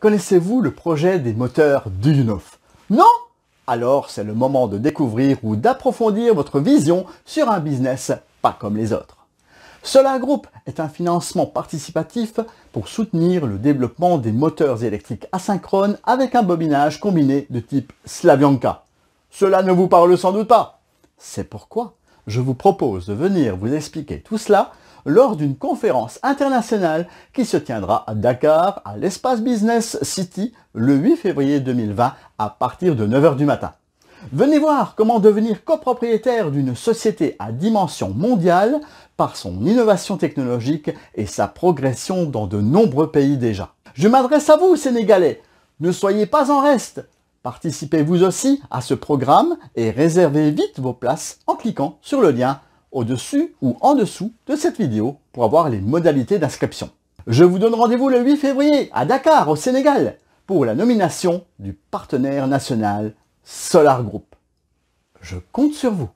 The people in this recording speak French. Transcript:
Connaissez-vous le projet des moteurs Duyunov? Non? Alors c'est le moment de découvrir ou d'approfondir votre vision sur un business pas comme les autres. Solar Group est un financement participatif pour soutenir le développement des moteurs électriques asynchrones avec un bobinage combiné de type Slavyanka. Cela ne vous parle sans doute pas. C'est pourquoi je vous propose de venir vous expliquer tout cela lors d'une conférence internationale qui se tiendra à Dakar, à l'Espace Business City, le 8 février 2020 à partir de 9h du matin. Venez voir comment devenir copropriétaire d'une société à dimension mondiale par son innovation technologique et sa progression dans de nombreux pays déjà. Je m'adresse à vous, Sénégalais. Ne soyez pas en reste. Participez vous aussi à ce programme et réservez vite vos places en cliquant sur le lien au-dessus ou en dessous de cette vidéo pour avoir les modalités d'inscription. Je vous donne rendez-vous le 8 février à Dakar, au Sénégal, pour la nomination du partenaire national Solar Group. Je compte sur vous.